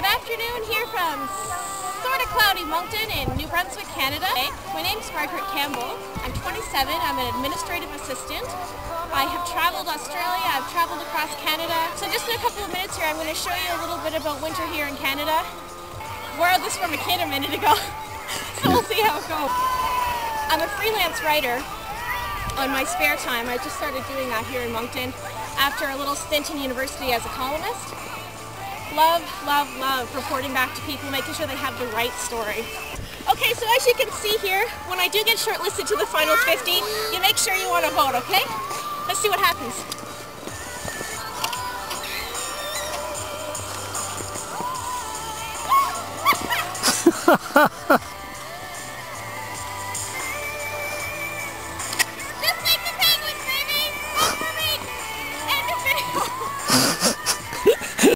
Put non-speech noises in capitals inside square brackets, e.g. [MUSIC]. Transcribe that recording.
Good afternoon here from sort of cloudy Moncton in New Brunswick, Canada. My name's Margaret Campbell. I'm 27. I'm an administrative assistant. I have traveled Australia. I've traveled across Canada. So just in a couple of minutes here, I'm going to show you a little bit about winter here in Canada. Borrowed this from a kid a minute ago, [LAUGHS] so we'll see how it goes. I'm a freelance writer on my spare time. I just started doing that here in Moncton after a little stint in university as a columnist. Love, love, love reporting back to people, making sure they have the right story. Okay, so as you can see here, when I do get shortlisted to the final 50, you make sure you want to vote, okay? Let's see what happens. [LAUGHS]